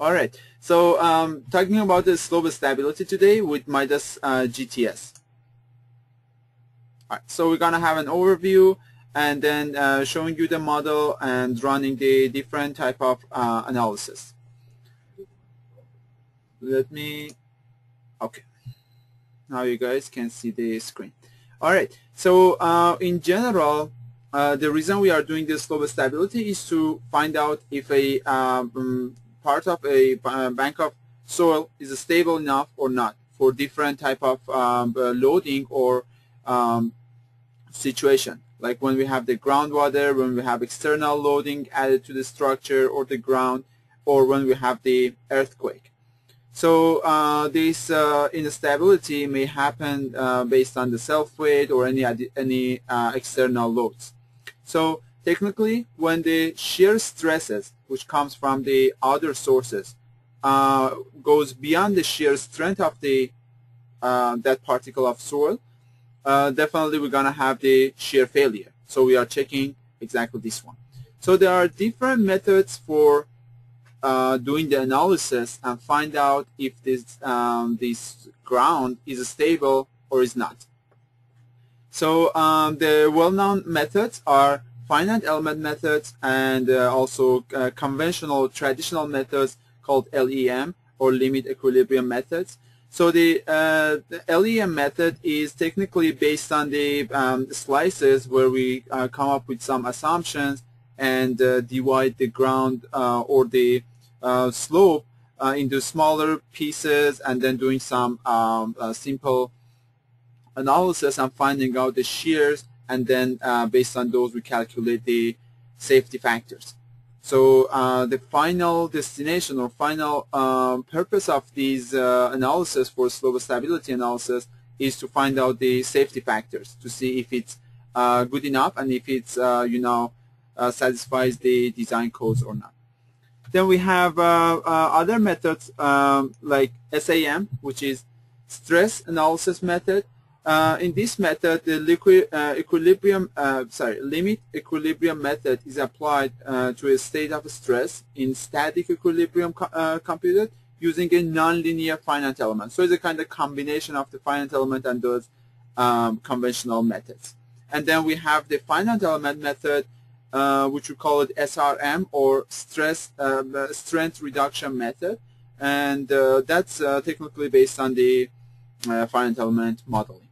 All right. So um, talking about the slope stability today with Midas uh, GTS. All right. So we're gonna have an overview and then uh, showing you the model and running the different type of uh, analysis. Let me. Okay. Now you guys can see the screen. All right. So uh, in general, uh, the reason we are doing this slope stability is to find out if a um, part of a uh, bank of soil is stable enough or not for different type of um, uh, loading or um, situation. Like when we have the groundwater, when we have external loading added to the structure or the ground, or when we have the earthquake. So uh, this uh, instability may happen uh, based on the self-weight or any any uh, external loads. So technically, when the shear stresses, which comes from the other sources, uh, goes beyond the shear strength of the uh, that particle of soil, definitely we're gonna have the shear failure. So we are checking exactly this one. So there are different methods for uh, doing the analysis and find out if this um, this ground is stable or is not. So um, the well-known methods are finite element methods and uh, also uh, conventional traditional methods called LEM or limit equilibrium methods. So the, uh, the LEM method is technically based on the um, slices where we uh, come up with some assumptions and uh, divide the ground uh, or the slope into smaller pieces and then doing some um, simple analysis and finding out the shears and then based on those we calculate the safety factors. So uh, the final destination or final um, purpose of these uh, analysis for slope stability analysis is to find out the safety factors to see if it's uh, good enough and if it's you know satisfies the design codes or not. Then we have uh, uh, other methods um, like SAM, which is stress analysis method. Uh, in this method, the liquid uh, equilibrium, uh, sorry, limit equilibrium method is applied uh, to a state of stress in static equilibrium co computed using a nonlinear finite element. So it's a kind of combination of the finite element and those um, conventional methods. And then we have the finite element method, uh, which we call it SRM or stress um, uh, strength reduction method, and uh, that's uh, technically based on the uh, finite element modeling.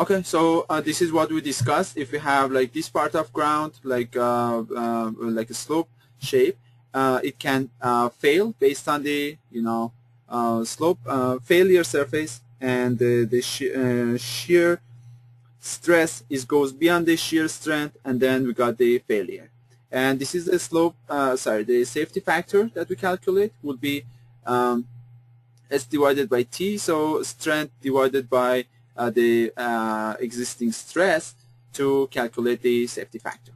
Okay, so uh, this is what we discussed. If we have like this part of ground, like like a slope shape, it can fail based on the you know slope failure surface and the, the uh, shear stress is goes beyond the shear strength and then we got the failure and this is the slope uh, sorry the safety factor that we calculate would be um, s divided by t so strength divided by uh, the uh, existing stress to calculate the safety factor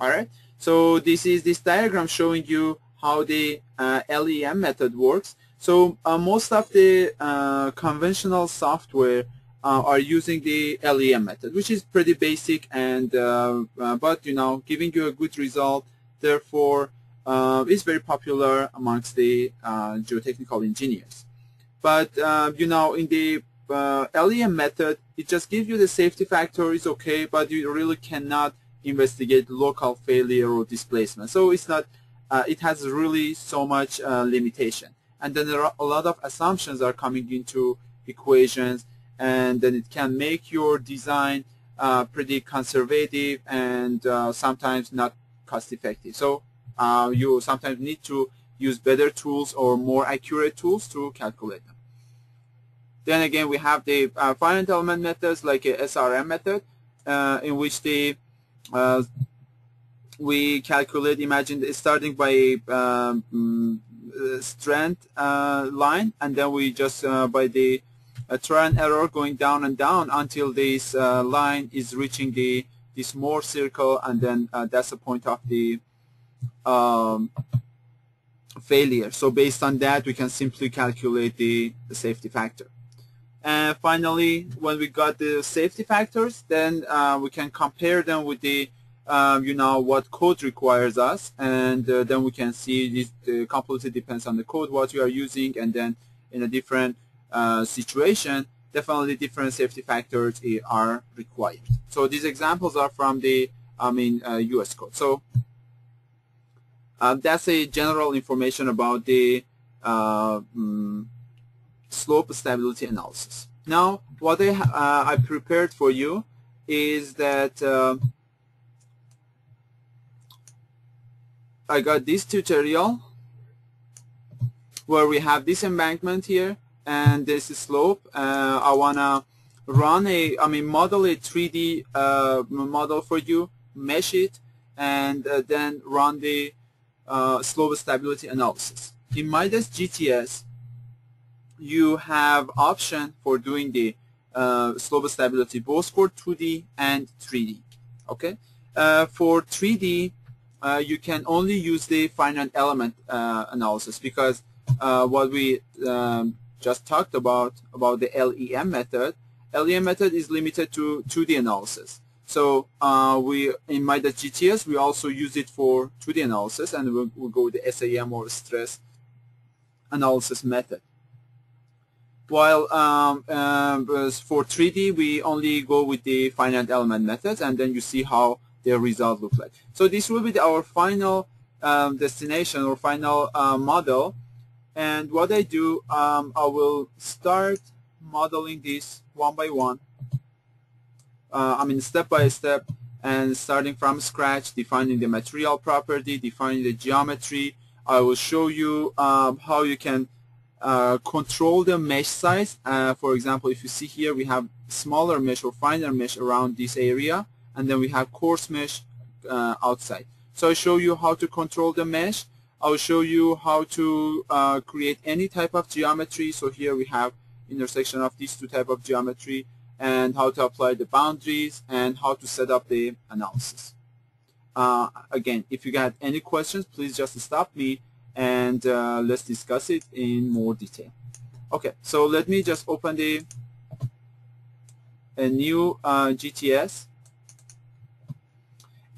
alright so this is this diagram showing you how the uh, LEM method works so uh, most of the uh, conventional software uh, are using the LEM method, which is pretty basic and but you know giving you a good result. Therefore, is very popular amongst the geotechnical engineers. But you know in the LEM method, it just gives you the safety factor is okay, but you really cannot investigate local failure or displacement. So it's not. it has really so much limitation and then there are a lot of assumptions are coming into equations and then it can make your design uh, pretty conservative and uh, sometimes not cost effective. So uh, you sometimes need to use better tools or more accurate tools to calculate them. Then again, we have the uh, finite element methods like a SRM method uh, in which the uh, we calculate, imagine starting by um, uh, strength uh, line and then we just uh, by the trial and error going down and down until this line is reaching the this Mohr circle and then that's the point of the um, failure. So based on that, we can simply calculate the, the, safety factor. And finally, when we got the safety factors, then uh, we can compare them with the, um, you know, what code requires us, and uh, then we can see this the completely depends on the code what you are using, and then in a different uh, situation, definitely different safety factors are required. So these examples are from the, I mean, U.S. Uh, code. So uh, that's a general information about the um, slope stability analysis. Now, what I, uh, I prepared for you is that uh, I got this tutorial where we have this embankment here and this is slope. Uh, I wanna run a, I mean, model a 3D uh, model for you, mesh it, and uh, then run the uh, slope stability analysis. In Midas GTS, you have option for doing the uh, slope stability both for 2D and 3D. Okay, uh, for 3D, uh, you can only use the finite element uh, analysis because uh, what we um, just talked about about the LEM method, LEM method is limited to 2D analysis. So uh, we in Midas GTS we also use it for 2D analysis, and we'll, we'll go with the SAM or stress analysis method. While um, um, for 3D, we only go with the finite element methods, and then you see how their result look like. So this will be our final um, destination or final uh, model. And what I do, um, I will start modeling this one by one. Uh, I mean, step by step, and starting from scratch, defining the material property, defining the geometry. I will show you um, how you can uh, control the mesh size. Uh, for example, if you see here, we have smaller mesh or finer mesh around this area, and then we have coarse mesh uh, outside. So I show you how to control the mesh. I'll show you how to uh, create any type of geometry. So here we have intersection of these two type of geometry and how to apply the boundaries and how to set up the analysis. Uh, again, if you got any questions, please just stop me and uh, let's discuss it in more detail. Okay, so let me just open the a new uh, GTS.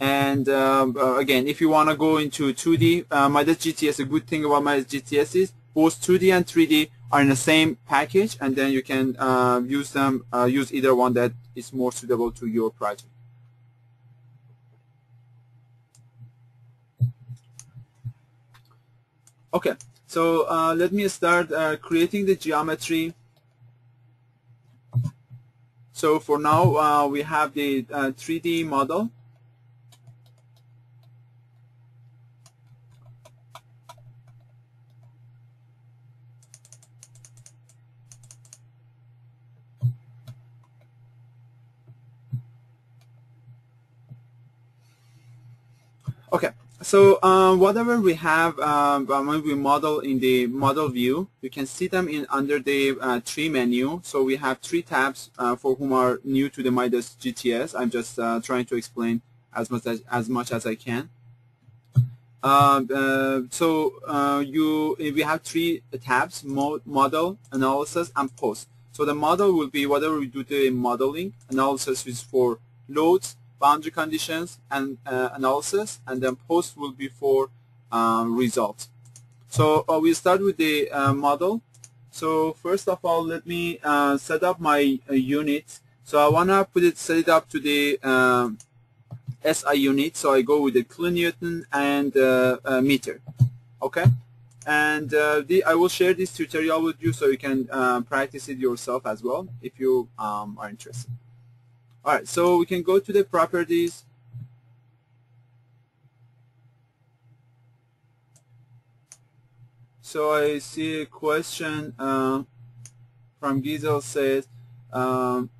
And um, uh, again, if you want to go into 2D, uh, GTS, a good thing about Midas GTS is both 2D and 3D are in the same package, and then you can uh, use them, uh, use either one that is more suitable to your project. Okay, so uh, let me start uh, creating the geometry. So for now, uh, we have the 3D uh, model. Okay, so um, whatever we have um, when we model in the model view, you can see them in under the uh, tree menu. So we have three tabs uh, for whom are new to the Midas GTS. I'm just uh, trying to explain as much as, as much as I can. Um, uh, so uh, you we have three tabs: Mo model, analysis, and post. So the model will be whatever we do the modeling. Analysis is for loads boundary conditions and uh, analysis, and then post will be for um, results. So uh, we start with the uh, model. So first of all, let me uh, set up my uh, unit. So I wanna put it set it up to the um, SI unit. So I go with the kilonewton and uh, meter. Okay. And the, I will share this tutorial with you so you can practice it yourself as well if you um, are interested. Alright, so we can go to the properties. So I see a question uh, from Gizel says, um,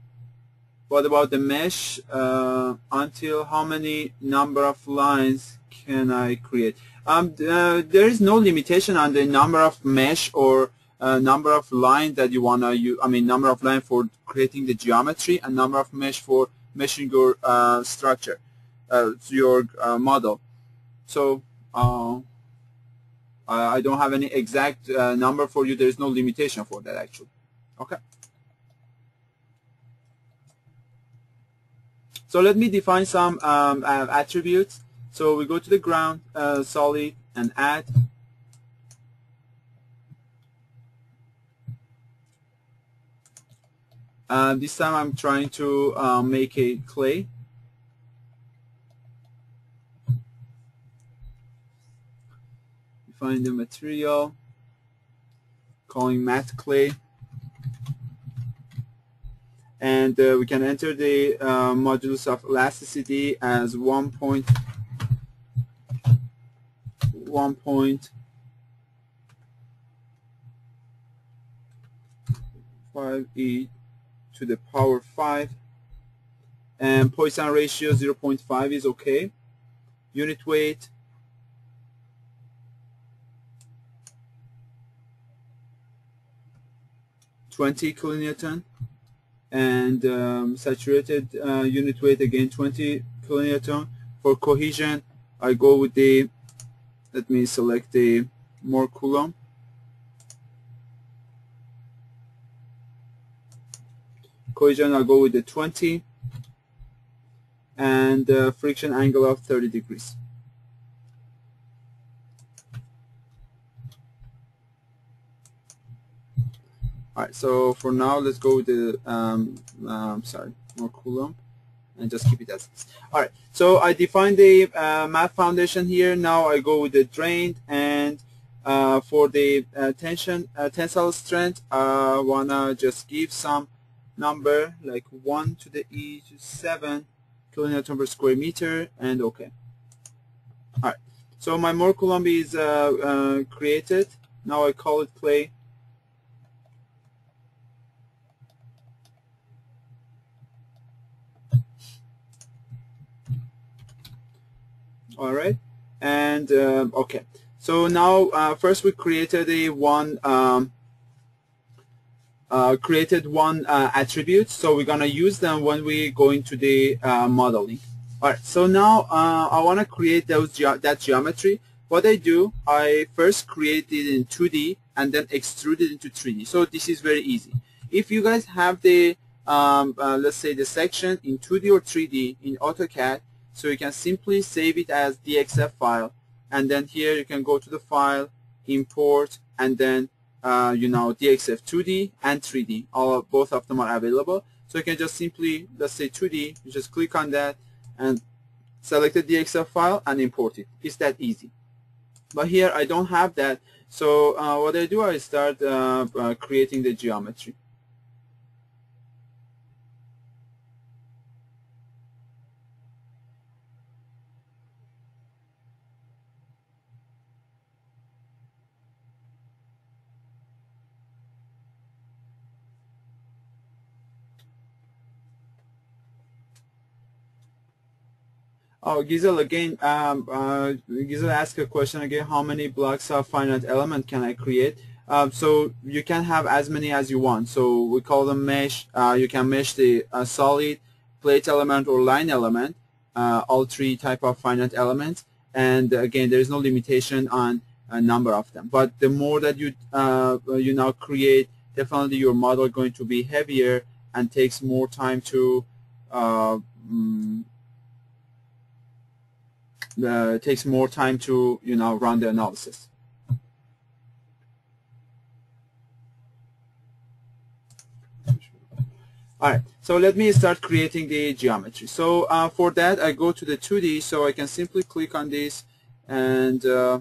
what about the mesh? Uh, until how many number of lines can I create? Um, uh, there is no limitation on the number of mesh or uh, number of line that you want to use, I mean number of line for creating the geometry and number of mesh for meshing your uh, structure, uh, your uh, model. So uh, I don't have any exact uh, number for you. There is no limitation for that actually. Okay. So let me define some um, attributes. So we go to the ground, solid, and add. Uh, this time I'm trying to uh, make a clay. Define the material, calling matte clay and uh, we can enter the uh, modulus of elasticity as 1 point 1 point 5 e to the power 5 and Poisson ratio 0.5 is okay. Unit weight. Twenty kilonewton. And um, saturated uh, unit weight again 20 kilonewton. For cohesion I go with the let me select the Mohr Coulomb cohesion I'll go with the 20 and uh, friction angle of 30 degrees Alright, so for now, let's go with the, um, um, sorry, Mohr Coulomb and just keep it as is. Alright, so I define the uh, math foundation here. Now I go with the drained and uh, for the uh, tension, uh, tensile strength, I wanna just give some number like 1 to the e to 7 kilonewton per square meter and okay. Alright, so my Mohr Coulomb is uh, uh, created. Now I call it play all right and uh, okay so now uh, first we created a one um, uh, created one uh, attribute so we're gonna use them when we go into the uh, modeling. All right so now uh, I want to create those ge that geometry. What I do I first create it in 2D and then extrude it into 3D so this is very easy. If you guys have the um, let's say the section in 2D or 3D in AutoCAD so you can simply save it as DXF file. And then here you can go to the file, import, and then uh, you know DXF 2D and 3D. All both of them are available. So you can just simply, let's say 2D, you just click on that and select the DXF file and import it. It's that easy. But here I don't have that. So uh, what I do, I start uh, uh creating the geometry. Oh, Gizel again. Um, uh, Gizel asked a question again. How many blocks of finite element can I create? Um, so you can have as many as you want. So we call them mesh. Uh, you can mesh the uh, solid, plate element, or line element. Uh, all three type of finite elements. And again, there is no limitation on a number of them. But the more that you uh, you now create, definitely your model going to be heavier and takes more time to um, uh, takes more time to you know run the analysis. Alright, so let me start creating the geometry. So uh, for that I go to the 2D so I can simply click on this and uh,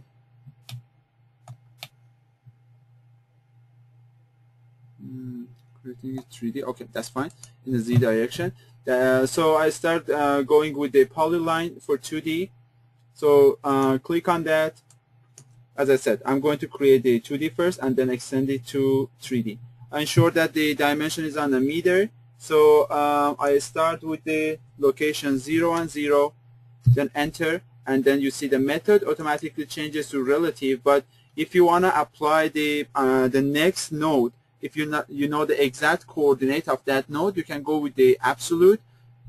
hmm, creating 3D, okay that's fine, in the Z direction. Uh, so I start uh, going with the polyline for 2D so uh, click on that. As I said, I'm going to create the 2D first and then extend it to 3D. Ensure that the dimension is on the meter. So uh, I start with the location 0 and 0, then enter, and then you see the method automatically changes to relative. But if you want to apply the uh, the next node, if you not you know the exact coordinate of that node, you can go with the absolute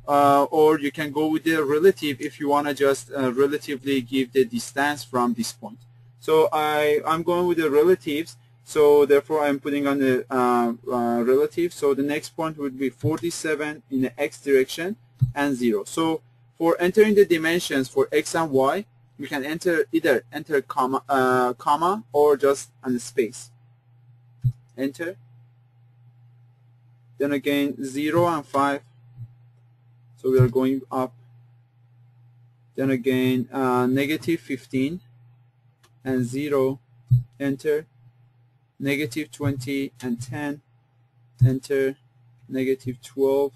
uh, or you can go with the relative if you want to just uh, relatively give the distance from this point. So I, I'm going with the relatives, so therefore I'm putting on the uh, uh relative. So the next point would be 47 in the x direction, and 0. So for entering the dimensions for x and y, you can enter either enter comma, uh, comma or just a space. Enter. Then again 0 and 5. So we are going up. Then again uh, negative 15 and 0. Enter. Negative 20 and 10. Enter. Negative 12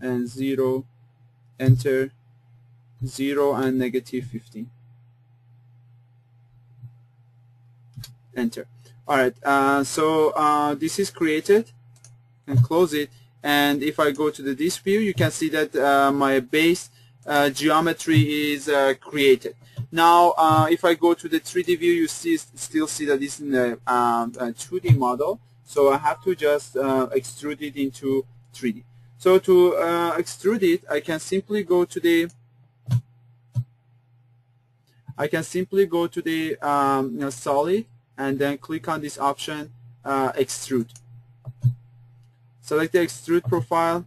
and 0 enter 0 and negative 15 enter alright uh, so uh, this is created and close it and if I go to the disk view you can see that uh, my base uh, geometry is uh, created. Now uh, if I go to the 3D view you see still see that is in a, um, a 2D model. So I have to just extrude it into 3D so to uh, extrude it, I can simply go to the I can simply go to the um, you know, solid and then click on this option uh, extrude. Select the extrude profile.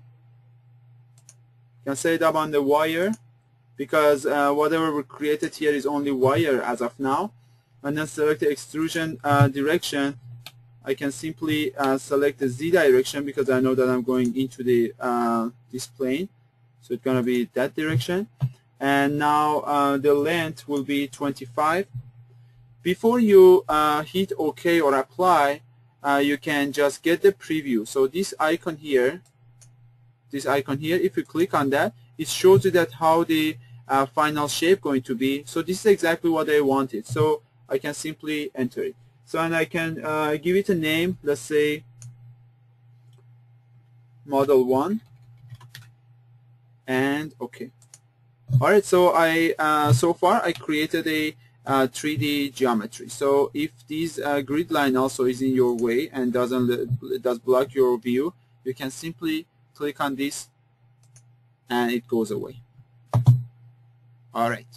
You can set it up on the wire because uh, whatever we created here is only wire as of now. And then select the extrusion uh, direction I can simply uh, select the Z direction because I know that I'm going into the uh, this plane. So it's going to be that direction. And now uh, the length will be 25. Before you uh, hit OK or apply, uh, you can just get the preview. So this icon here, this icon here, if you click on that, it shows you that how the uh, final shape going to be. So this is exactly what I wanted. So I can simply enter it. So and I can uh, give it a name, let's say model 1 and okay. Alright, so I uh, so far I created a uh, 3D geometry. So if this uh, grid line also is in your way and doesn't does block your view, you can simply click on this and it goes away. Alright.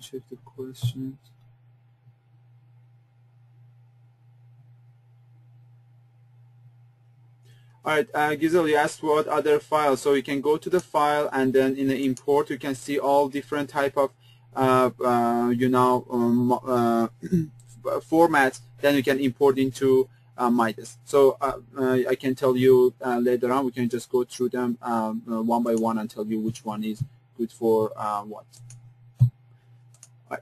check the questions. Alright, uh, Gizel, you asked what other files. So you can go to the file and then in the import you can see all different type of, uh, uh, you know, um, uh, formats. Then you can import into uh, Midas. So uh, I can tell you later on. We can just go through them um, one by one and tell you which one is good for what. All right.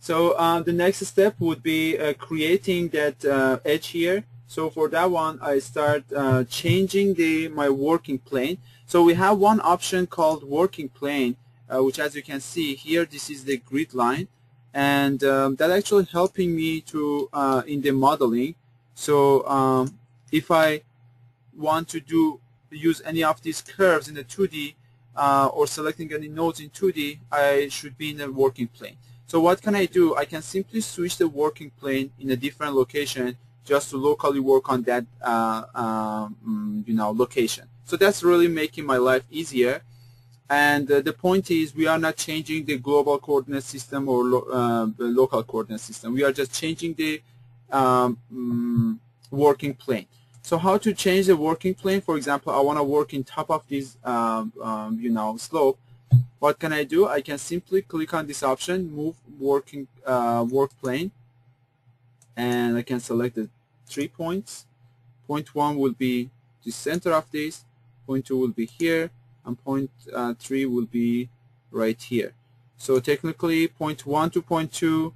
So the next step would be creating that edge here. So for that one, I start uh, changing the my working plane. So we have one option called working plane, uh, which as you can see here, this is the grid line. And um, that actually helping me to uh, in the modeling. So um, if I want to do use any of these curves in the 2D or selecting any nodes in 2D, I should be in the working plane. So what can I do? I can simply switch the working plane in a different location just to locally work on that uh, um, you know location. So that's really making my life easier. And uh, the point is we are not changing the global coordinate system or lo uh, the local coordinate system. We are just changing the um, mm, working plane. So how to change the working plane? For example, I want to work in top of this um, um, you know slope what can I do? I can simply click on this option, move working uh, work plane, and I can select the three points. Point one will be the center of this, point two will be here, and point uh, three will be right here. So technically, point one to point two,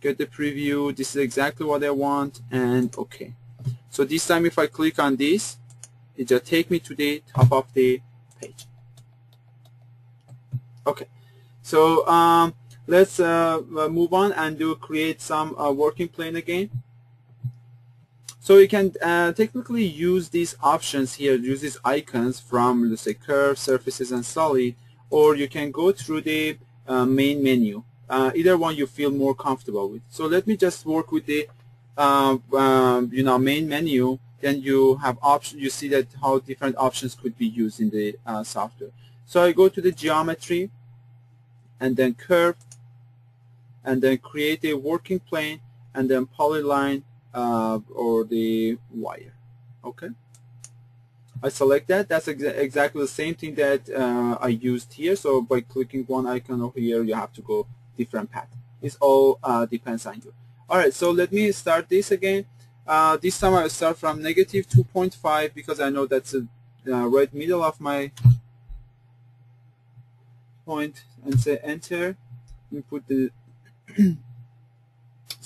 get the preview. This is exactly what I want, and okay. So this time, if I click on this, it just take me to the top of the page. Okay, so um, let's uh, move on and do create some uh, working plane again. So you can uh, technically use these options here, use these icons from let's say curve, surfaces, and solid, or you can go through the uh, main menu. Uh, either one you feel more comfortable with. So let me just work with the um, you know main menu. Then you have options. You see that how different options could be used in the software. So I go to the geometry and then curve and then create a working plane and then polyline uh, or the wire. Okay? I select that. That's exa exactly the same thing that uh, I used here. So by clicking one icon over here you have to go different path. It all uh, depends on you. Alright so let me start this again. Uh, this time I'll start from negative 2.5 because I know that's the uh, right middle of my point and say enter. And put the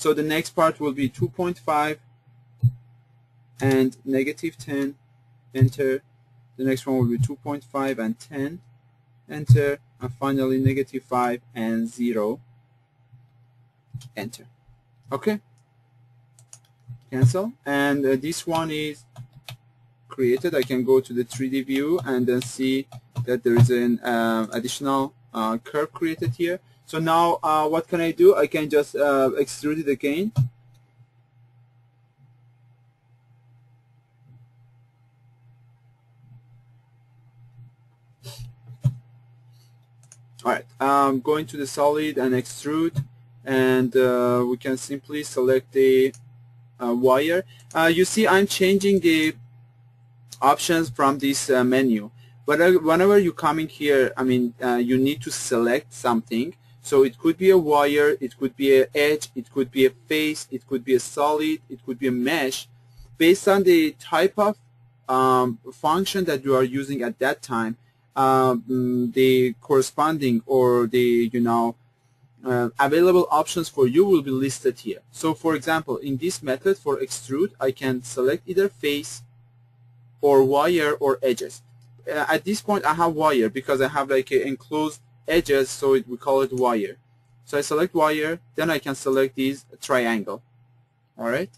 so the next part will be 2.5 and negative 10 enter. The next one will be 2.5 and 10 enter. And finally negative 5 and 0 enter. Okay? Cancel. And uh, this one is created. I can go to the 3d view and then see that there is an uh, additional uh, curve created here so now uh, what can I do I can just uh, extrude it again Alright, um, going to the solid and extrude and uh, we can simply select the uh, wire. Uh, you see I'm changing the options from this uh, menu. But whenever you come in here, I mean, you need to select something. So it could be a wire, it could be an edge, it could be a face, it could be a solid, it could be a mesh. Based on the type of um, function that you are using at that time, um, the corresponding or the you know uh, available options for you will be listed here. So for example, in this method for extrude, I can select either face or wire or edges. Uh, at this point, I have wire because I have like an enclosed edges, so it, we call it wire. So I select wire, then I can select this triangle. All right.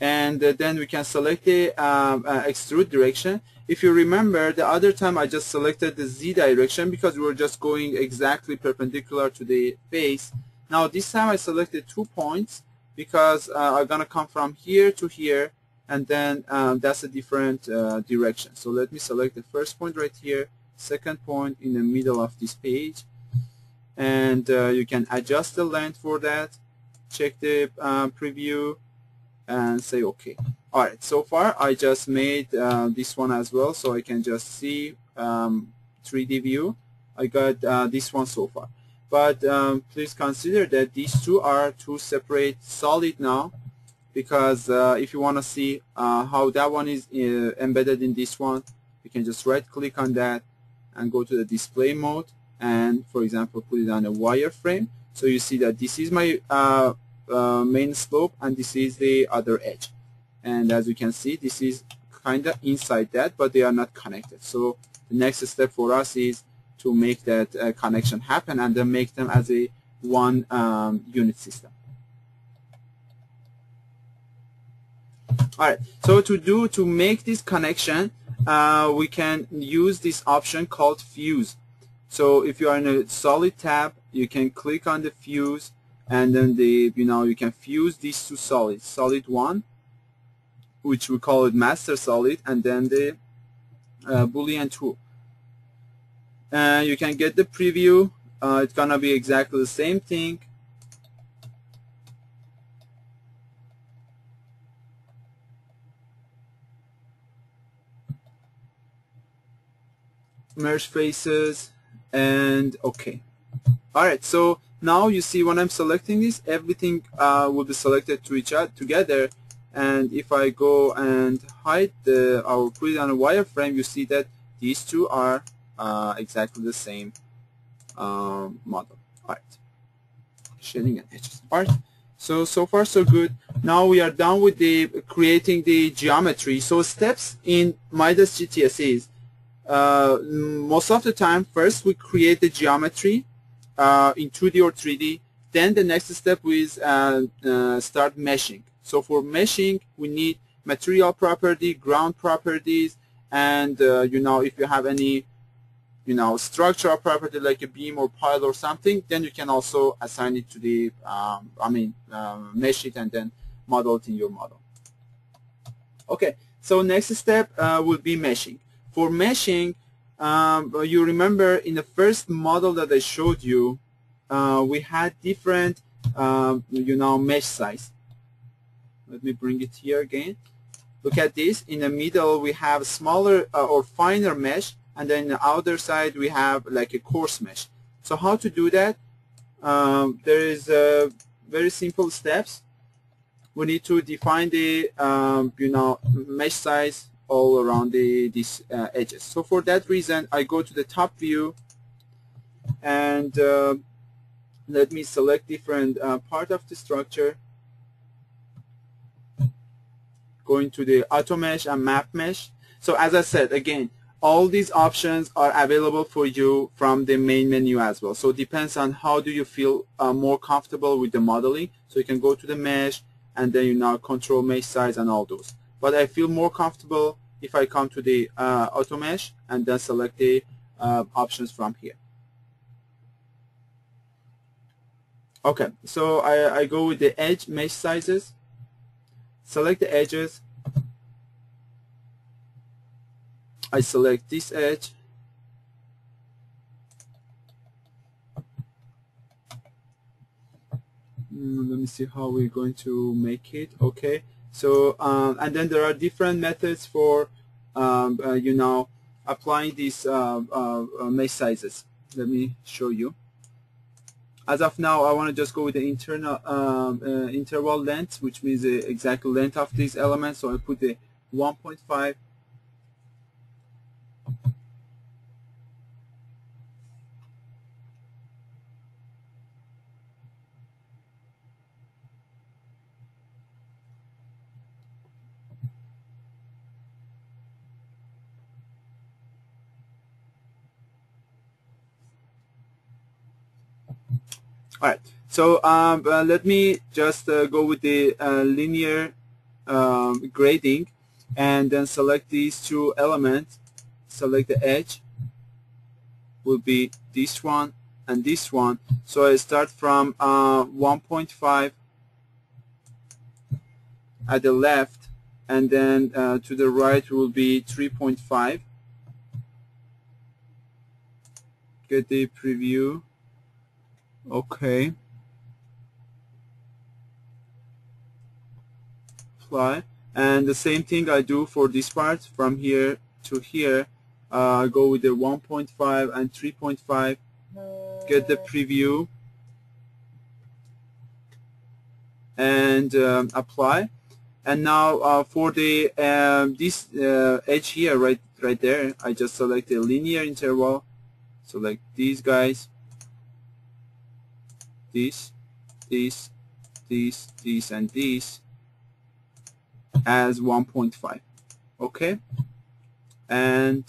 And uh, then we can select the um, uh, extrude direction. If you remember, the other time I just selected the Z direction because we were just going exactly perpendicular to the face. Now this time I selected two points because uh, I'm going to come from here to here and then um, that's a different uh, direction. So let me select the first point right here, second point in the middle of this page and uh, you can adjust the length for that, check the uh, preview and say OK. Alright, so far I just made uh, this one as well, so I can just see um, 3D view. I got uh, this one so far. But um, please consider that these two are two separate solid now because uh, if you want to see uh, how that one is embedded in this one, you can just right click on that and go to the display mode and for example put it on a wireframe. So you see that this is my uh, main slope and this is the other edge. And as you can see this is kind of inside that but they are not connected. So the next step for us is to make that uh, connection happen and then make them as a one um, unit system. Alright so to do to make this connection uh, we can use this option called fuse. So if you are in a solid tab you can click on the fuse and then the you know you can fuse these two solids solid 1 which we call it master solid and then the uh, boolean true and you can get the preview. Uh, it's gonna be exactly the same thing merge faces and okay. Alright so now you see when I'm selecting this everything uh, will be selected to each other together. And if I go and hide the or put it on a wireframe you see that these two are uh, exactly the same um, model. Alright. Shading and edges alright so so far so good. Now we are done with the creating the geometry. So steps in Midas GTS is uh, most of the time first we create the geometry uh, in 2D or 3D then the next step is uh, uh, start meshing so for meshing, we need material property, ground properties, and uh, you know if you have any you know structural property like a beam or pile or something, then you can also assign it to the um, I mean um, mesh it and then model it in your model. Okay, so next step uh, will be meshing. For meshing, um, you remember in the first model that I showed you, uh, we had different um, you know mesh size. Let me bring it here again. Look at this. In the middle we have smaller uh, or finer mesh and then the outer side we have like a coarse mesh. So how to do that? Um, there is uh, very simple steps. We need to define the um, you know mesh size all around the these uh, edges. So for that reason I go to the top view and uh, let me select different uh, part of the structure. Going to the auto mesh and map mesh. So as I said again all these options are available for you from the main menu as well. So it depends on how do you feel uh, more comfortable with the modeling. So you can go to the mesh and then you now control mesh size and all those. But I feel more comfortable if I come to the uh, auto mesh and then select the uh, options from here. Okay, so I, I go with the edge mesh sizes, select the edges, I select this edge, mm, let me see how we're going to make it. Okay so um, and then there are different methods for um, uh, you know applying these uh, uh, uh mesh sizes let me show you as of now, I want to just go with the internal um, uh, interval length, which means the exact length of these elements. So I put the 1.5 All right. So um, uh, let me just uh, go with the uh, linear um, grading and then select these two elements. Select the edge will be this one and this one. So I start from uh, 1.5 at the left and then uh, to the right will be 3.5. Get the preview okay apply and the same thing I do for this part from here to here. Uh, go with the 1.5 and 3.5 get the preview. And um, apply. And now uh, for the um, this uh, edge here right right there I just select a linear interval. Select these guys. This, this, this, this, and this as 1.5. Okay? And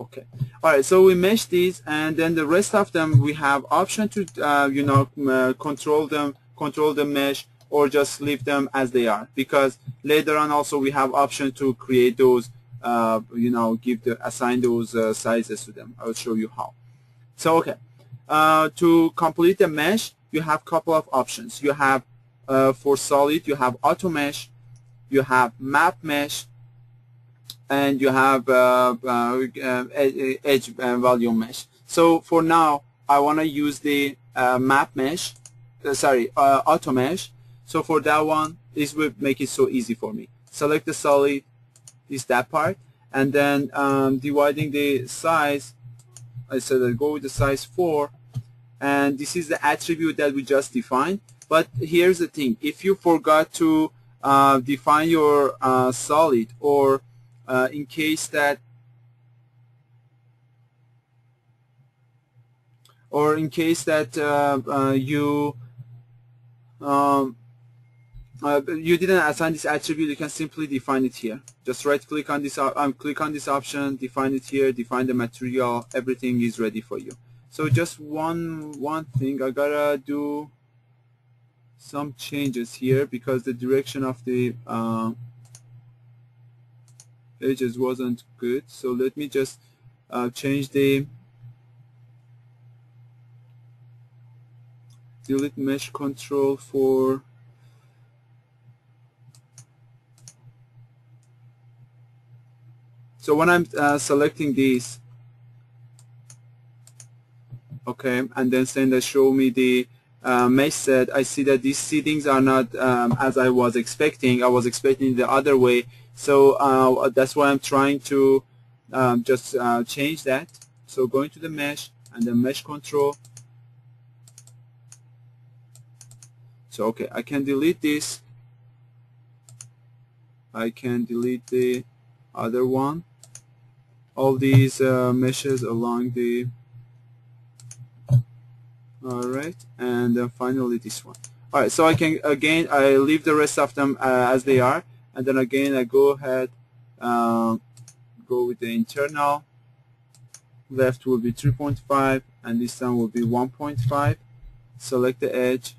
okay all right so we mesh these and then the rest of them we have option to uh, you know uh, control them control the mesh or just leave them as they are because later on also we have option to create those uh, you know give the assign those uh, sizes to them I'll show you how so okay uh, to complete the mesh, you have couple of options. You have uh, for solid, you have auto mesh, you have map mesh, and you have uh, uh, uh edge volume mesh. So for now, I want to use the map mesh, sorry, auto mesh. So for that one, this will make it so easy for me. Select the solid, is that part, and then um, dividing the size, I said I go with the size 4, and this is the attribute that we just defined but here's the thing if you forgot to uh, define your uh, solid or uh, in case that or in case that uh, uh, you um, you didn't assign this attribute you can simply define it here. Just right click on this um, click on this option define it here define the material everything is ready for you. So just one one thing I gotta do some changes here because the direction of the uh, edges wasn't good. So let me just uh, change the delete mesh control for so when I'm uh, selecting these okay and then saying that show me the uh, mesh set, I see that these seedings are not um, as I was expecting. I was expecting the other way. So uh, that's why I'm trying to um, just uh, change that. So going to the mesh and the mesh control. So okay, I can delete this. I can delete the other one. All these uh, meshes along the alright and then finally this one. Alright so I can again I leave the rest of them uh, as they are and then again I go ahead um, go with the internal. Left will be 3.5 and this one will be 1.5 select the edge.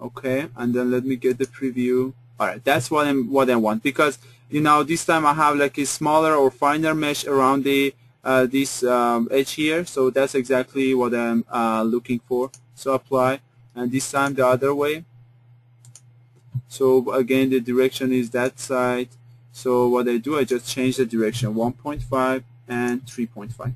Okay and then let me get the preview. Alright that's what I'm what I want because you know this time I have like a smaller or finer mesh around the uh, this um, edge here. So that's exactly what I'm uh, looking for. So apply and this time the other way. So again the direction is that side. So what I do I just change the direction 1.5 and 3.5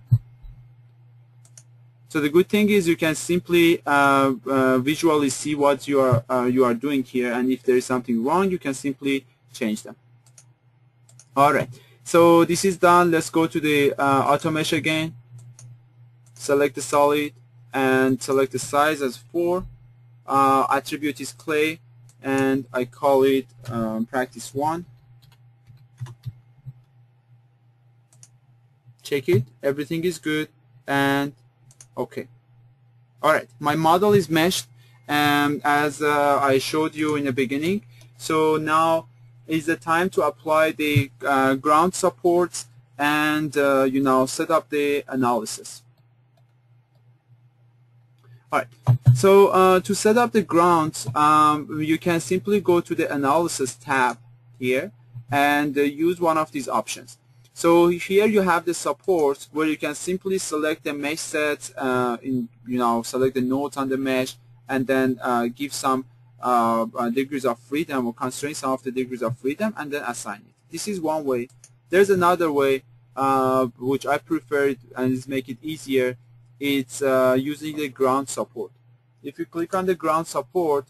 so the good thing is you can simply uh, uh, visually see what you are uh, you are doing here. And if there is something wrong you can simply change them Alright, so this is done. Let's go to the uh, auto mesh again. Select the solid and select the size as 4. Uh, attribute is clay and I call it um, practice 1. Check it. Everything is good and okay. Alright, my model is meshed um, as uh, I showed you in the beginning. So now is the time to apply the uh, ground supports and uh, you know set up the analysis. Alright, so uh, to set up the grounds, um, you can simply go to the analysis tab here and uh, use one of these options. So here you have the support where you can simply select the mesh sets, uh, in, you know, select the nodes on the mesh and then uh, give some degrees of freedom or constrain some of the degrees of freedom and then assign it. This is one way. There's another way uh, which I prefer and is make it easier. It's uh, using the ground support. If you click on the ground support,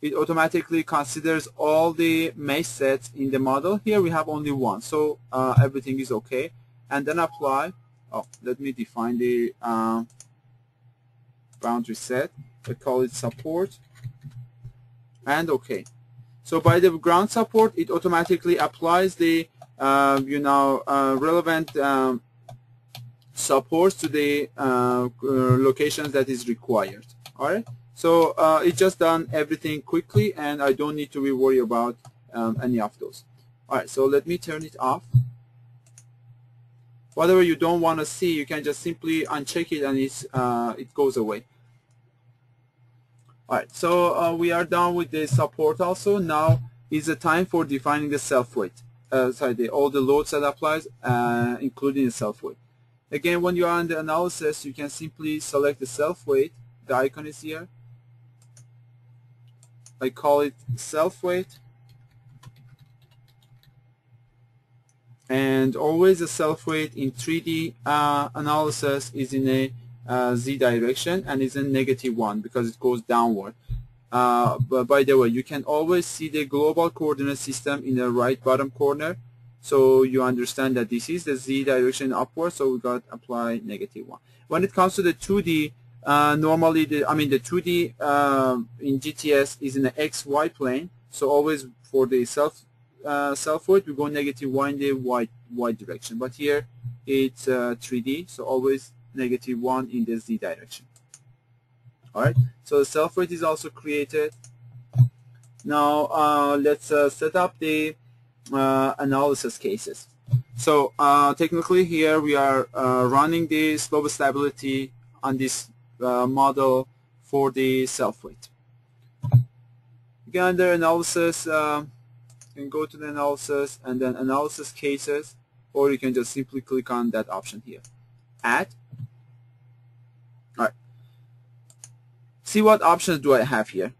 it automatically considers all the mesh sets in the model. Here we have only one, so uh, everything is okay. And then apply. Oh, let me define the uh, boundary set. I call it support and OK. So by the ground support, it automatically applies the uh, you know uh, relevant um, supports to the uh, uh locations that is required. All right. So uh, it just done everything quickly, and I don't need to be worried about um, any of those. All right. So let me turn it off. Whatever you don't want to see, you can just simply uncheck it, and it's uh, it goes away. Alright, so uh, we are done with the support also. Now is the time for defining the self-weight. Uh, sorry, the, all the loads that applies, uh, including the self-weight. Again, when you are in the analysis, you can simply select the self-weight. The icon is here. I call it self-weight. And always the self-weight in 3D uh, analysis is in a uh, z direction and is in negative 1 because it goes downward. Uh, but by the way, you can always see the global coordinate system in the right bottom corner. So you understand that this is the z direction upward, so we got apply negative 1. When it comes to the 2D, uh, normally, the, I mean the 2D uh, in GTS is in the XY plane. So always for the self uh, self-weight, we go negative 1 in the y, y direction. But here it's 3D, uh, so always negative 1 in the z direction. Alright, so the self weight is also created. Now uh, let's uh, set up the uh, analysis cases. So uh, technically here we are uh, running the slope stability on this uh, model for the self weight. Again, under analysis, you can go to the analysis and then analysis cases or you can just simply click on that option here. Add See what options do I have here?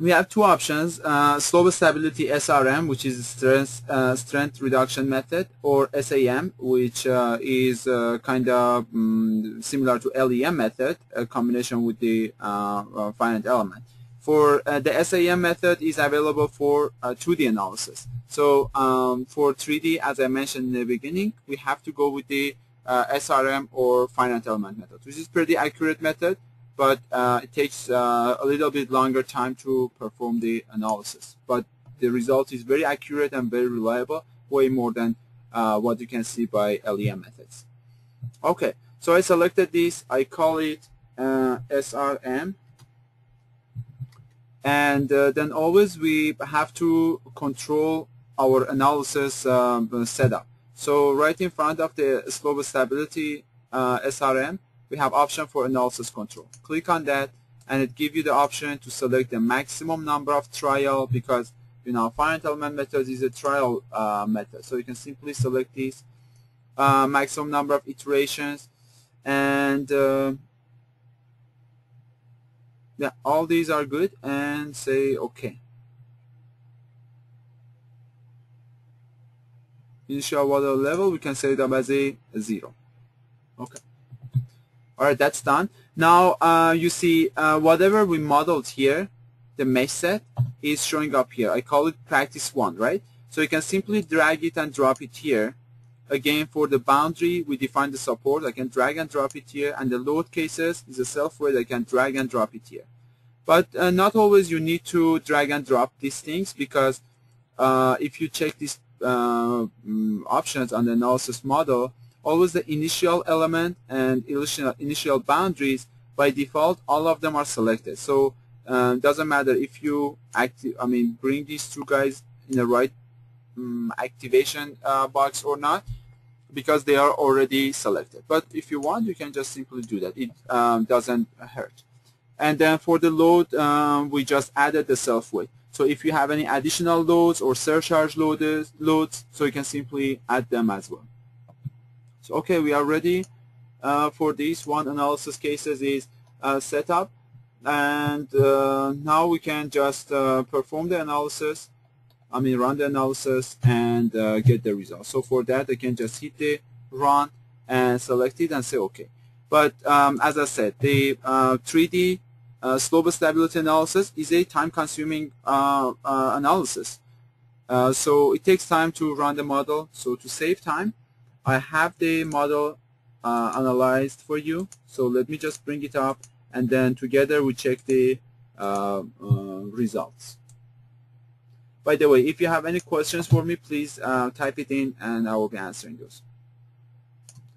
we have two options, uh, slope stability SRM, which is strength, uh, strength reduction method, or SAM, which uh, is uh, kind of um, similar to LEM method, a combination with the uh, uh, finite element. For the SAM method is available for 2D analysis. So um, for 3D, as I mentioned in the beginning, we have to go with the SRM or finite element method, which is pretty accurate method but uh, it takes uh, a little bit longer time to perform the analysis. But the result is very accurate and very reliable, way more than uh, what you can see by LEM methods. Okay, so I selected this, I call it uh, SRM, and uh, then always we have to control our analysis um, setup. So right in front of the slope stability uh, SRM, we have option for analysis control. Click on that and it gives you the option to select the maximum number of trial because you know finite element method is a trial uh, method so you can simply select this uh, maximum number of iterations and uh, yeah all these are good and say okay initial water level we can set it up as a, zero okay Alright, that's done. Now uh, you see uh, whatever we modeled here, the mesh set is showing up here. I call it practice one, right? So you can simply drag it and drop it here. Again, for the boundary, we define the support. I can drag and drop it here. And the load cases is a self-weight. I can drag and drop it here. But uh, not always you need to drag and drop these things because uh, if you check these uh, mm, options on the analysis model, always the initial element and initial, initial boundaries by default all of them are selected. So uh, doesn't matter if you active I mean bring these two guys in the right um, activation uh, box or not because they are already selected. But if you want you can just simply do that. It um, doesn't hurt. And then for the load um, we just added the self weight so if you have any additional loads or surcharge loads, loads so you can simply add them as well. So okay, we are ready uh, for this one analysis cases is uh, set up. And uh, now we can just uh, perform the analysis I mean run the analysis and uh, get the result. So for that I can just hit the run and select it and say okay. But um, as I said the 3D uh, slope stability analysis is a time consuming analysis so it takes time to run the model so to save time I have the model uh, analyzed for you. So let me just bring it up and then together we check the uh, uh, results. By the way, if you have any questions for me, please uh, type it in and I will be answering those.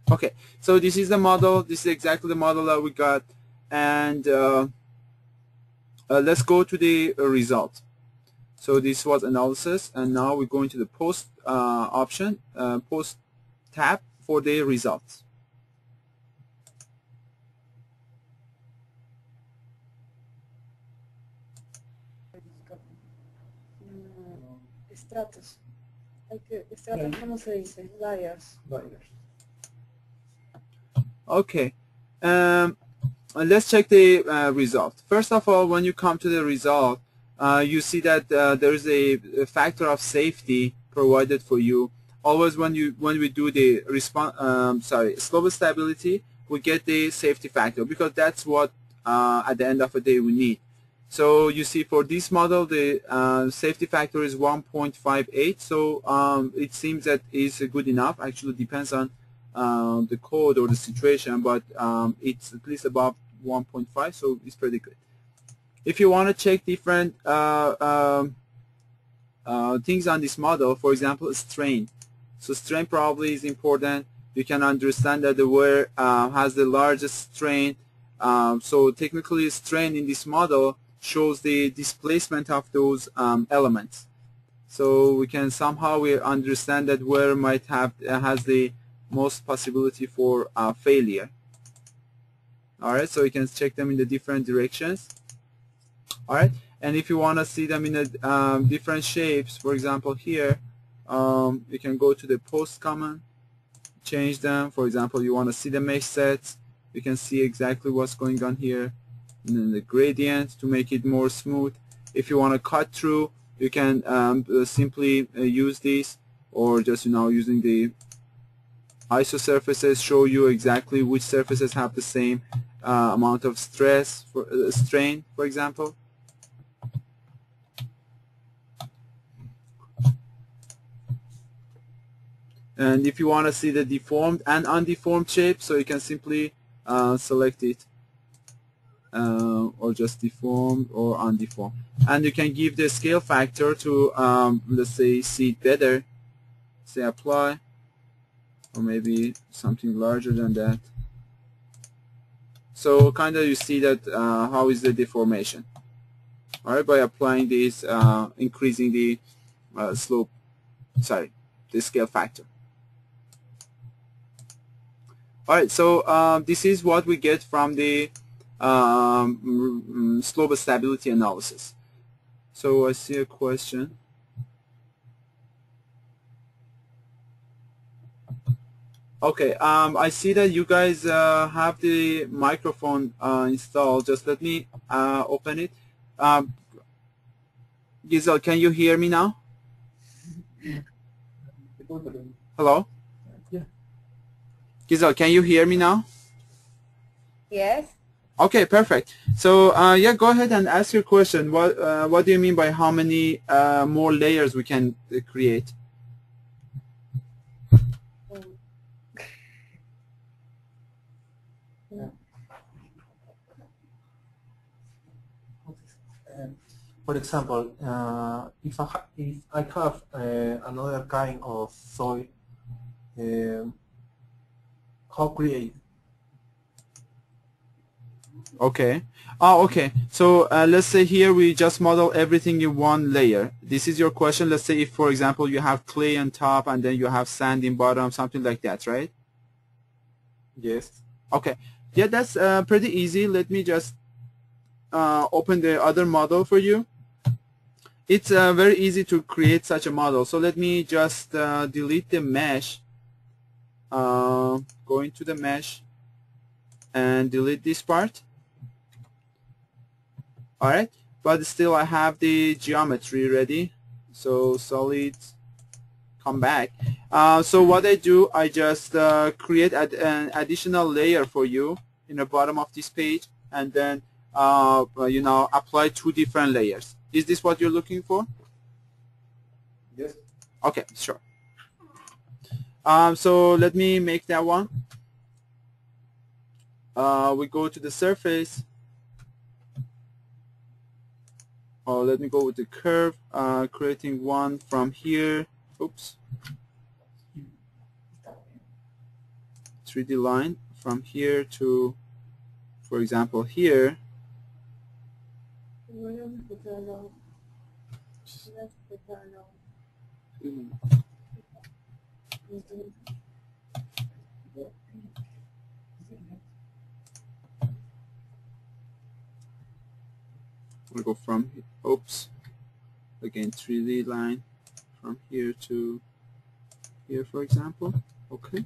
Okay, so this is the model. This is exactly the model that we got. And uh, uh, let's go to the result. So this was analysis, and now we're going to the post option, post tab for the results. Estratos. Estratos, ¿cómo se dice? Layers. Okay. Um, let's check the uh, result. First of all, when you come to the result, uh, you see that uh, there is a, a, factor of safety provided for you. Always when you when we do the response um, sorry slope stability we get the safety factor because that's what uh, at the end of the day we need. So you see for this model the uh, safety factor is 1.58 so um, it seems that is good enough. Actually depends on uh, the code or the situation but um, it's at least above 1.5 so it's pretty good if you want to check different uh, um, uh, things on this model for example strain so strain probably is important. You can understand that the where uh, has the largest strain. Um, so technically strain in this model shows the displacement of those um, elements. So we can somehow we understand that where might have uh, has the most possibility for uh, failure. Alright, so you can check them in the different directions. Alright, and if you want to see them in a, um, different shapes, for example here, um, you can go to the post command change them for example you want to see the mesh sets you can see exactly what's going on here and then the gradient to make it more smooth if you want to cut through you can um, simply uh, use these or just you know using the ISO surfaces show you exactly which surfaces have the same uh, amount of stress for uh, strain for example. And if you want to see the deformed and undeformed shape so you can simply uh, select it uh, or just deformed or undeformed. And you can give the scale factor to um, let's say see it better. Say apply or maybe something larger than that so kind of you see that uh, how is the deformation alright by applying this uh, increasing the uh, slope sorry the scale factor Alright, so um, this is what we get from the um, slope stability analysis. So I see a question. Okay, um, I see that you guys uh, have the microphone uh, installed. Just let me uh, open it. Um, Giselle, can you hear me now? Hello? Yeah. Giselle, can you hear me now? Yes. Okay, perfect. So uh, yeah, go ahead and ask your question. What uh, what do you mean by how many uh, more layers we can uh, create? For example, uh, if I if I have uh, another kind of soil um, how create. Okay. Oh, okay. So uh, let's say here we just model everything in one layer. This is your question. Let's say if, for example, you have clay on top and then you have sand in bottom, something like that, right? Yes. Okay. Yeah, that's uh, pretty easy. Let me just uh, open the other model for you. It's uh, very easy to create such a model. So let me just uh, delete the mesh. Uh, go into the mesh and delete this part. Alright but still I have the geometry ready. So solid come back. Uh, so what I do I just uh, create ad an additional layer for you in the bottom of this page and then uh, you know apply two different layers is this what you're looking for yes okay sure um, so let me make that one. Uh, we go to the surface. Oh, let me go with the curve, uh, creating one from here. Oops. 3D line from here to, for example, here. We mm-hmm. go from oops. Again 3D line from here to here for example. Okay.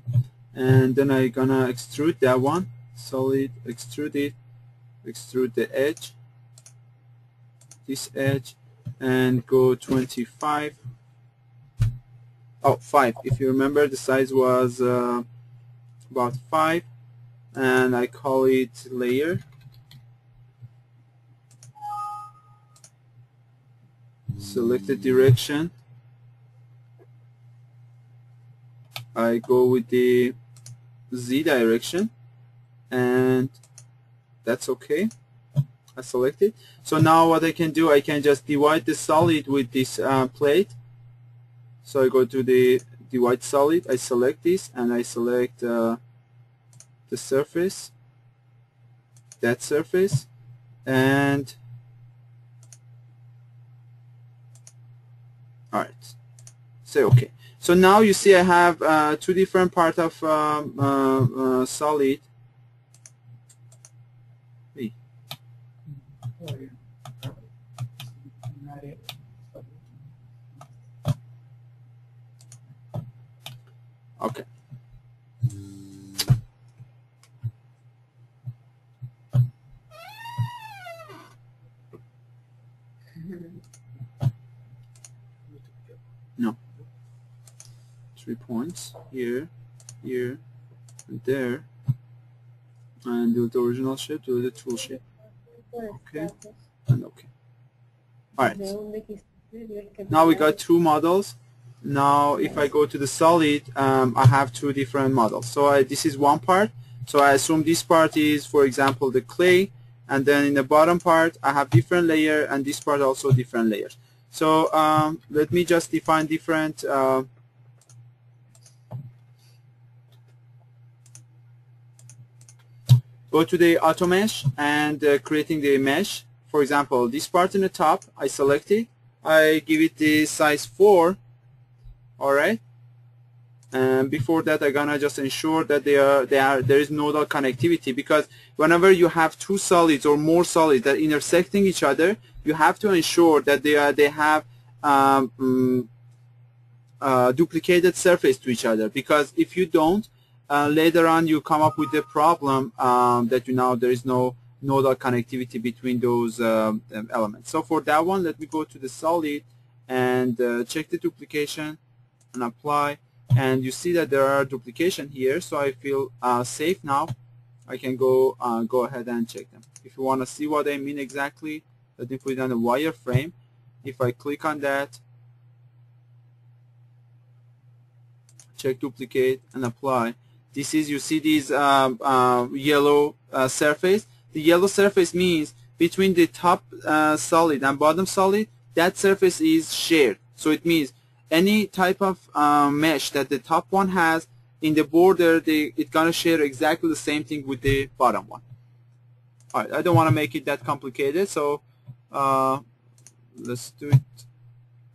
And then I'm gonna extrude that one solid extrude it extrude the edge this edge and go 25 oh 5 if you remember the size was uh, about 5 and I call it layer. Select the direction. I go with the Z direction and that's okay I select it so now what I can do I can just divide the solid with this uh, plate so I go to the divide solid, I select this and I select uh, the surface, that surface, and alright, say okay. So now you see I have uh, two different part of um, uh, uh solid. Okay. No. three points here, here, and there, and do the original shape, do the tool shape, Okay. and okay. Alright, now we got two models. Now if I go to the solid, um, I have two different models. So I, this is one part. So I assume this part is, for example, the clay, and then in the bottom part I have different layer, and this part also different layers. So um, let me just define different uh, go to the auto mesh and uh, creating the mesh. For example this part in the top I select it. I give it the size 4 alright. And before that I'm gonna just ensure that they are, they are there is nodal connectivity because whenever you have two solids or more solids that intersecting each other you have to ensure that they are they have um, mm, uh, duplicated surface to each other because if you don't uh, later on you come up with the problem um, that you know there is no nodal connectivity between those um, um, elements. So for that one, let me go to the solid and uh, check the duplication and apply. And you see that there are duplication here, so I feel uh, safe now. I can go uh, go ahead and check them. If you want to see what I mean exactly, let me put it on the wireframe. If I click on that, check duplicate and apply, this is, you see this um, uh, yellow uh, surface. The yellow surface means between the top uh, solid and bottom solid, that surface is shared. So it means any type of uh, mesh that the top one has in the border, they, it's going to share exactly the same thing with the bottom one. All right, I don't want to make it that complicated, so uh, let's do it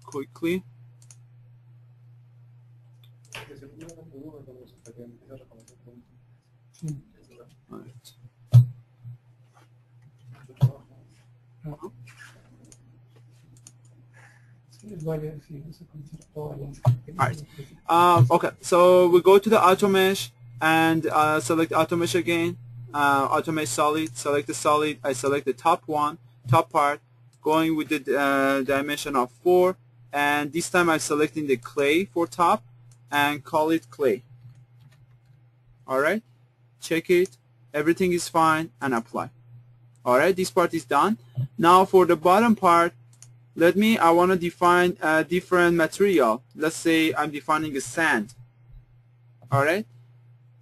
quickly. Alright. Um, okay, so we go to the auto mesh and uh, select auto mesh again. Uh, auto mesh solid, select the solid. I select the top one, top part, going with the uh, dimension of 4. And this time I'm selecting the clay for top and call it clay. Alright, check it, everything is fine and apply. Alright, this part is done. Now for the bottom part, let me, I want to define a different material. Let's say I'm defining a sand. Alright,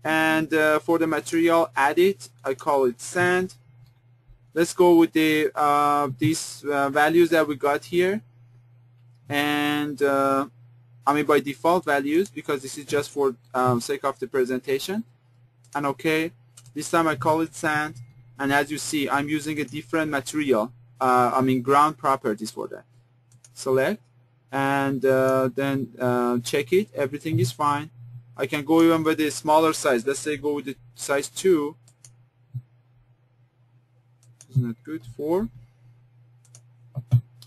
and uh, for the material, add it, I call it sand. Let's go with the uh, these uh, values that we got here. And uh, I mean by default values because this is just for um, sake of the presentation and OK this time I call it sand and as you see I'm using a different material uh, I mean ground properties for that. Select and uh, then uh, check it. Everything is fine. I can go even with a smaller size. Let's say go with the size 2 isn't that good? 4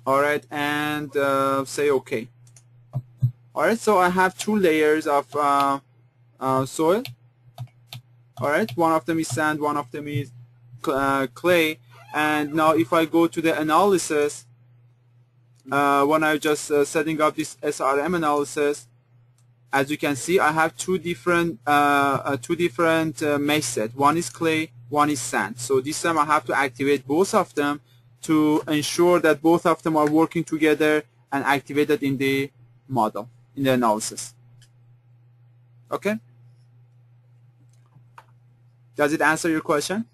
alright and uh, say OK Alright, so I have two layers of uh, uh, soil. Alright, one of them is sand, one of them is uh, clay. And now if I go to the analysis, uh, when I'm just uh, setting up this SRM analysis, as you can see, I have two different uh, two different mesh set. One is clay, one is sand. So this time I have to activate both of them to ensure that both of them are working together and activated in the model in the analysis. Okay? Does it answer your question?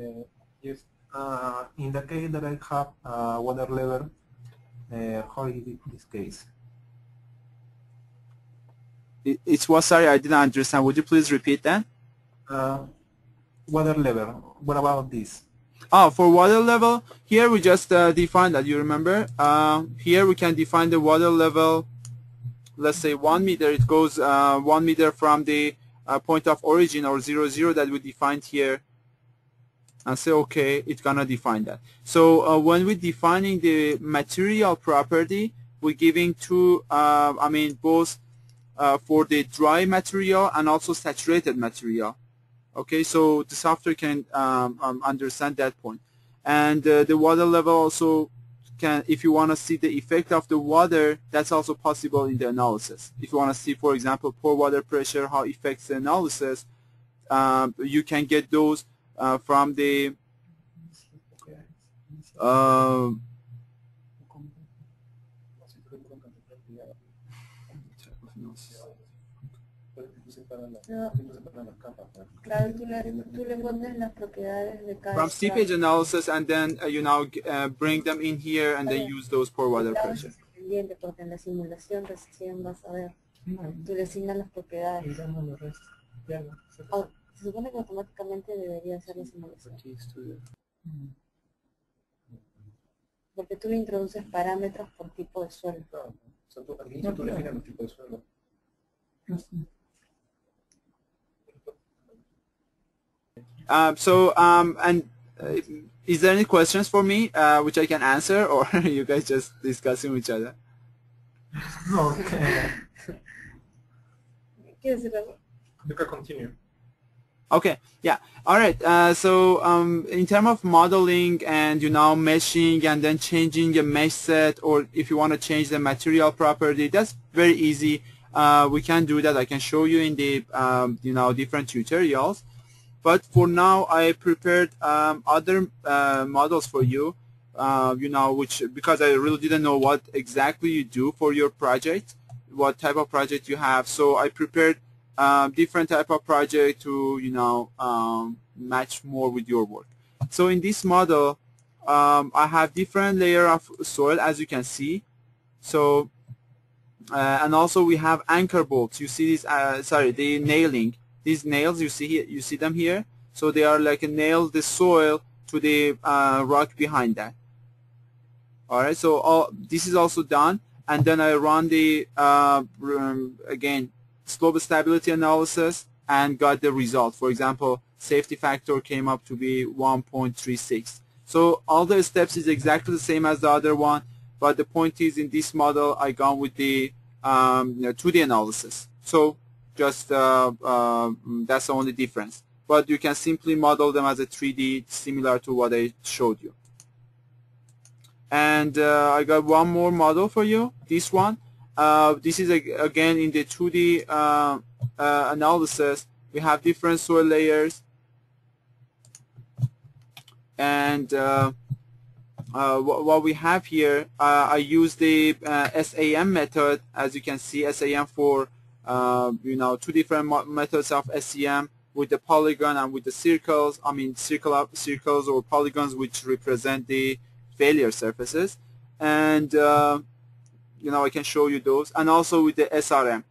Uh, yes. Uh, in the case that I have uh, water level, uh, how is it this case? It, it's what? Sorry, I didn't understand. Would you please repeat that? Uh, water level. What about this? Oh, for water level, here we just uh, define that, you remember? Uh, here we can define the water level, let's say 1 meter, it goes uh, 1 meter from the uh, point of origin or 0, 0 that we defined here. And say, okay, it's gonna define that. So uh, when we're defining the material property, we're giving two, uh, I mean, both for the dry material and also saturated material. Okay, so the software can um, um, understand that point. And uh, the water level also can, if you want to see the effect of the water, that's also possible in the analysis. If you want to see, for example, pore water pressure, how it affects the analysis, um, you can get those uh, from the uh, No. Claro, tú le, tú le pones las propiedades de cada from extracto. seepage analysis and then uh, you now uh, bring them in here and then use those pore water pressure. es porque en la simulación recién vas a ver. Tú le asignas las propiedades. Se supone que automáticamente debería hacer la simulación. Porque tú le introduces parámetros por tipo de suelo. No, tú le miras los tipos de suelo. Um, so um, and uh, is there any questions for me uh, which I can answer or are you guys just discussing with each other? No, ¿Quieres decir you can continue. Okay, yeah. All right. Uh, so um, in terms of modeling and you know meshing and then changing a mesh set, or if you want to change the material property, that's very easy. Uh, we can do that. I can show you in the um, you know different tutorials. But for now, I prepared um, other uh, models for you. Uh, you know, which because I really didn't know what exactly you do for your project, what type of project you have. So I prepared um, different type of project to you know um, match more with your work. So in this model, um, I have different layer of soil as you can see. So uh, and also we have anchor bolts. You see these? Uh, sorry, the nailing. These nails you see here. You see them here. So they are like a nail the soil to the uh, rock behind that. All right. So all this is also done, and then I run the uh, again slope stability analysis and got the result. For example, safety factor came up to be 1.36. So all the steps is exactly the same as the other one, but the point is in this model I gone with the um, you know, 2D analysis. So just uh, uh, that's the only difference. But you can simply model them as a 3D similar to what I showed you. And uh, I got one more model for you, this one. Uh, this is a, again in the 2D uh, uh, analysis. We have different soil layers, and uh, uh, what, what we have here, I use the SAM method, as you can see, SAM for you know two different methods of SEM with the polygon and with the circles. I mean circle circles or polygons which represent the failure surfaces, and you know I can show you those, and also with the SRM.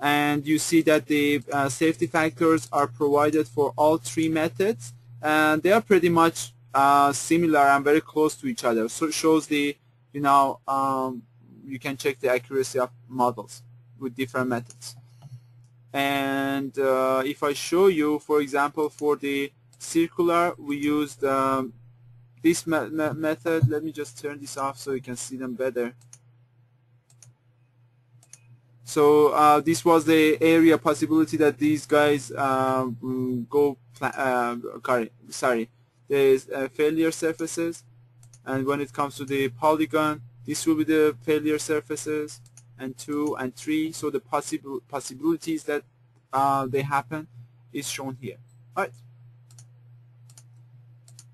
And you see that the uh, safety factors are provided for all three methods, and they are pretty much uh, similar and very close to each other. So it shows the, you know, um, you can check the accuracy of models with different methods. And uh, if I show you, for example, for the circular, we used um, this me me method. Let me just turn this off so you can see them better. So uh, this was the area possibility that these guys um, go, uh, sorry, there's uh, failure surfaces and when it comes to the polygon this will be the failure surfaces and 2 and 3 so the possible possibilities that uh, they happen is shown here. Alright.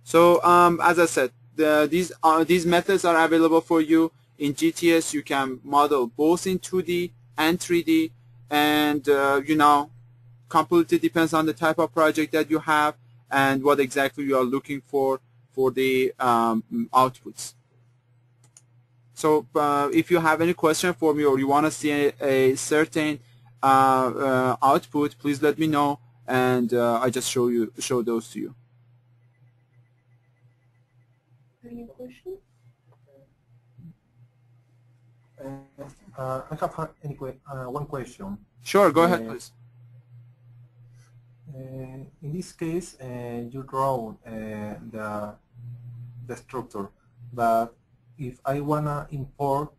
So um, as I said the, these uh, these methods are available for you in GTS you can model both in 2D and 3D and uh, you know completely depends on the type of project that you have and what exactly you are looking for for the um, outputs. So uh, if you have any question for me or you want to see a, a certain uh, uh, output, please let me know and uh, I just show you show those to you. Any question? Uh, I have uh, any que uh, one question. Sure, go ahead please. Uh, in this case, uh, you draw uh, the the structure, but if I wanna import,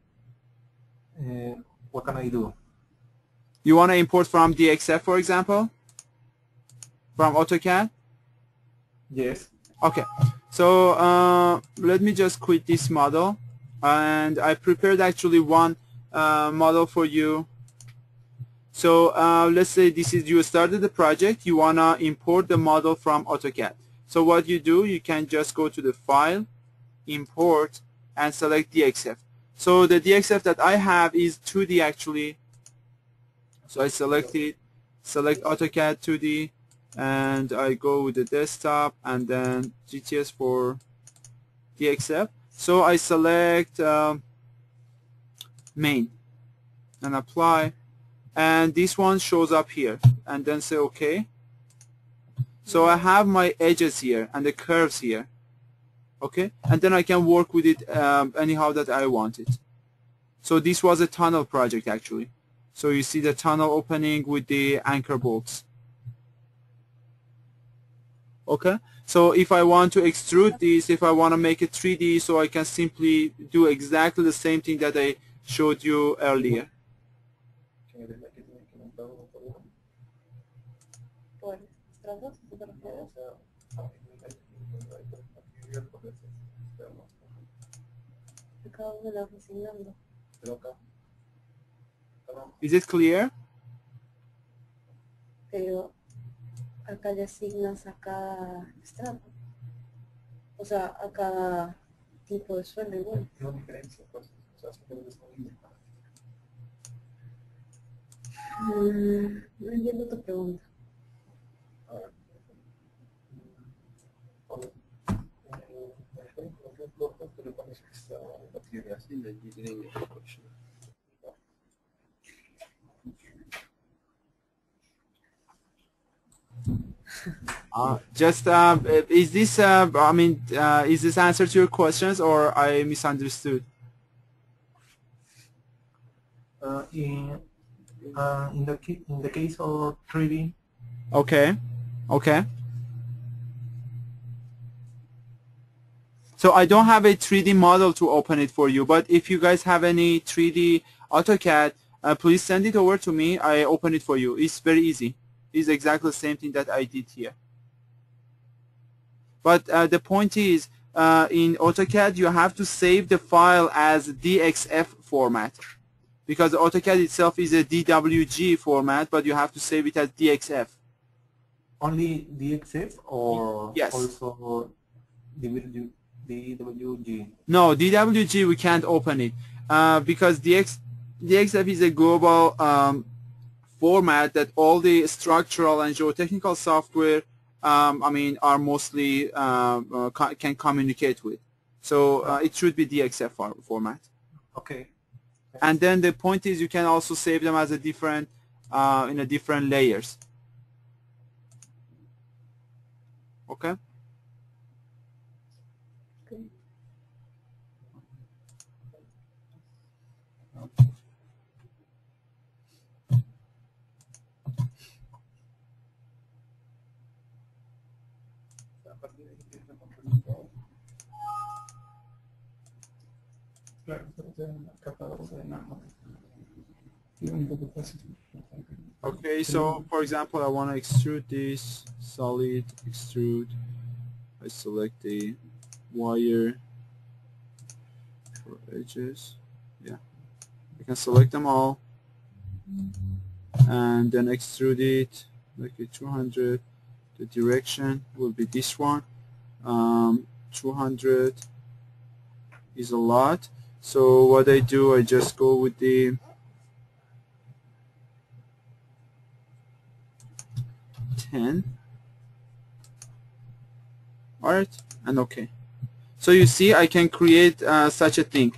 uh, what can I do? You want to import from DXF for example? From AutoCAD? Yes. Okay, so uh, let me just quit this model and I prepared actually one uh, model for you. So uh, let's say this is you started the project you wanna import the model from AutoCAD. So what you do you can just go to the file import and select DXF so the DXF that I have is 2D actually. So I select it select AutoCAD 2D and I go with the desktop and then GTS for DXF so I select um, main. And apply. And this one shows up here. And then say OK so I have my edges here and the curves here. Okay? And then I can work with it um, anyhow that I want it. So this was a tunnel project actually. So you see the tunnel opening with the anchor bolts. Okay? So if I want to extrude this if I want to make it 3D so I can simply do exactly the same thing that I showed you earlier Is it clear? Pero acá le asignas a cada estrato. O sea, a cada tipo de suelo igual. No diferencia, pues. O sea, Mm, no entiendo tu pregunta. Uh, just uh, is this uh, I mean uh, is this answer to your questions or I misunderstood? Uh, in uh, in the in the case of 3D. Okay, okay. So I don't have a 3D model to open it for you, but if you guys have any 3D AutoCAD, uh, please send it over to me. I open it for you. It's very easy. It's exactly the same thing that I did here. But uh, the point is, uh, in AutoCAD, you have to save the file as DXF format because AutoCAD itself is a DWG format, but you have to save it as DXF. Only DXF or yes. also DWG? No, DWG we can't open it uh, because DX, DXF is a global um, format that all the structural and geotechnical software um, I mean are mostly uh, uh, can communicate with. So uh, it should be DXF format. Okay. And then the point is you can also save them as a different uh, in a different layers. Okay. Okay, so for example, I want to extrude this solid extrude. I select the wire for edges. Yeah, I can select them all and then extrude it like a 200. The direction will be this one. Um, 200 is a lot so what I do I just go with the ten. Alright and okay. So you see I can create uh, such a thing.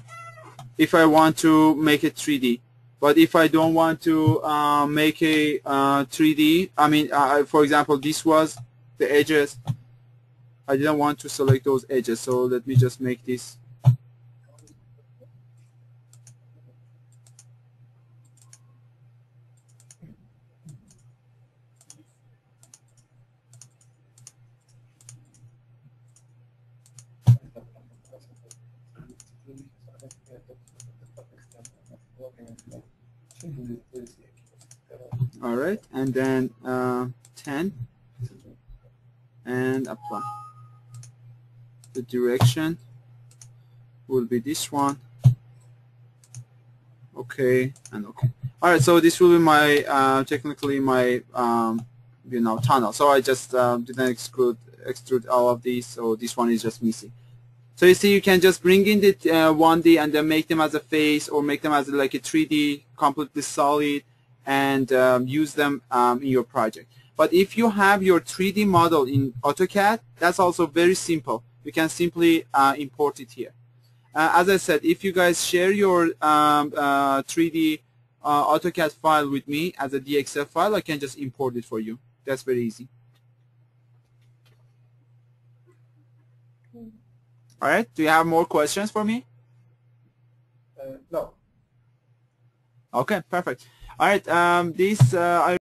If I want to make it 3D but if I don't want to uh, make a uh, 3D I mean uh, for example this was the edges. I didn't want to select those edges so let me just make this all right and then uh, 10 and apply the direction will be this one okay, and okay. All right, so this will be my uh, technically my um, you know tunnel. So I just uh, didn't exclude extrude all of these, so this one is just missing. So you see, you can just bring in the uh, 1D and then make them as a face or make them as like a 3D, completely solid, and um, use them um, in your project. But if you have your 3D model in AutoCAD, that's also very simple. You can simply uh, import it here. Uh, as I said, if you guys share your um, 3D uh, uh, AutoCAD file with me as a DXF file, I can just import it for you. That's very easy. All right. Do you have more questions for me? Uh, no. Okay, perfect. All right. Um, this uh, I